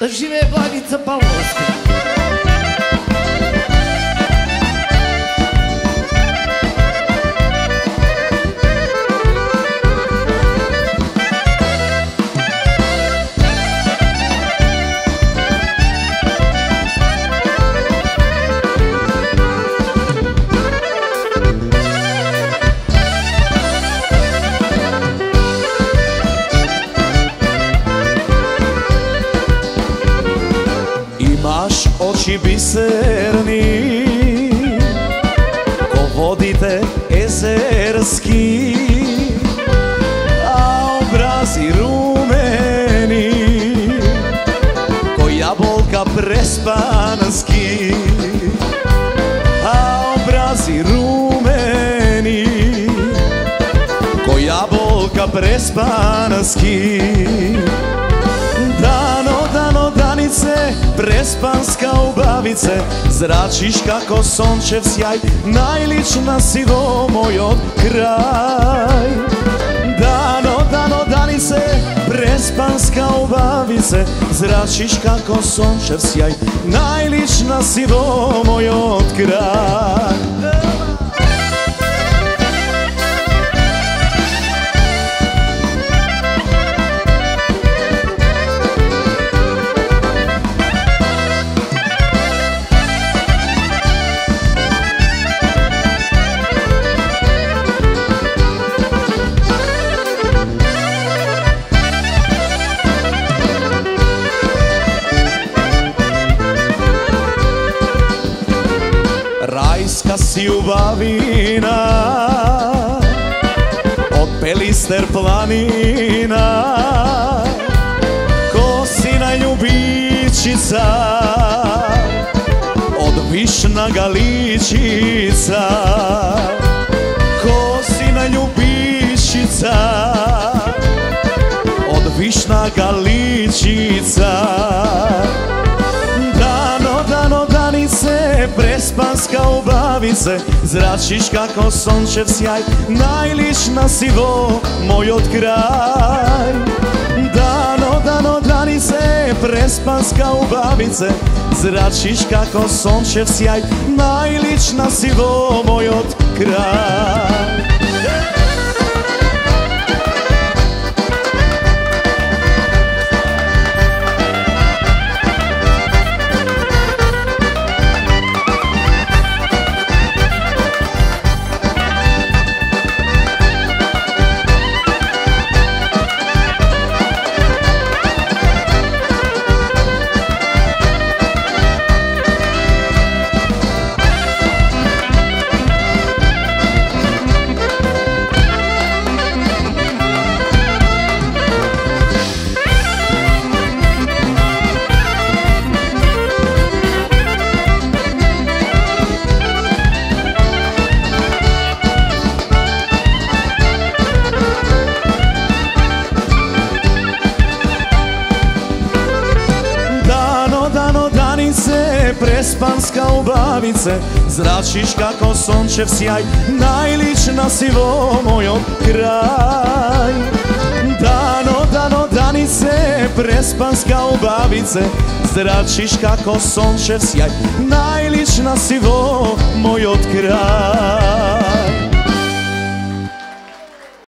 Da žive Blagica Pavlovska. Oči biserni Ko vodite ezerski A obrazi rumeni Ko jabolka prespanski A obrazi rumeni Ko jabolka prespanski prespanska ubavice Zračiš kako sončev sjaj, najlična sivo moj od kraj Dano, dano, danice, prespanska ubavice Zračiš kako sončev sjaj, najlična sivo moj od kraj Rajska si ubavina Od pelister planina. Ko sina ljubičica Od višna galičica Ko sina ljubičica Od višna galičica е преспанска облавице, зрачиш како сончев сјај, најлична си во мојот крај. Дано, дано, дланице, преспанска убавице, зрачиш како сончев сјај, најлична си во мојот крај. преспанска убавице, Зрачиш како сончев сјај Најлична си во мојот крај. Дано, дано, дани се преспанска убавице, Зрачиш како сончев сјај Најлична си во мојот крај.